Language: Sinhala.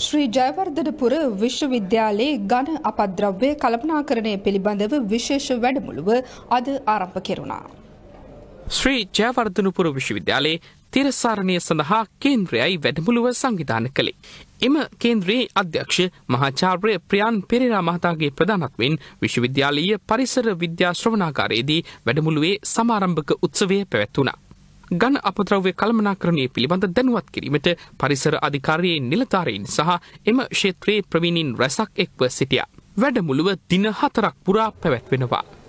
ශ්‍රී ජයවර්ධනපුර විශ්වවිද්‍යාලයේ ගණ අපද්‍රව්‍ය කළමනාකරණය පිළිබඳව විශේෂ වැඩමුළුව අද ආරම්භ කෙරුණා. ශ්‍රී ජයවර්ධනපුර විශ්වවිද්‍යාලයේ තිරසාරණය සඳහා කේන්ද්‍රයයි වැඩමුළුව සංවිධාන කළේ. එම කේන්ද්‍රයේ අධ්‍යක්ෂ මහාචාර්ය ප්‍රියන් පෙරේරා මහතාගේ ප්‍රධානත්වෙන් විශ්වවිද්‍යාලීය පරිසර විද්‍යා ශ්‍රවණාකාරයේදී වැඩමුළුවේ සමාරම්භක උත්සවය පැවැත්වුණා. ගණ අපද්‍රව්‍ය කළමනාකරණය පිළිබඳ දැනුවත් කිරීමට පරිසර අධිකාරයේ නිලධාරීන් සහ එම ක්ෂේත්‍රයේ ප්‍රවීණින් රැසක් එක්ව සිටියා. වැඩමුළුව දින හතරක් පුරා පැවැත්වෙනවා.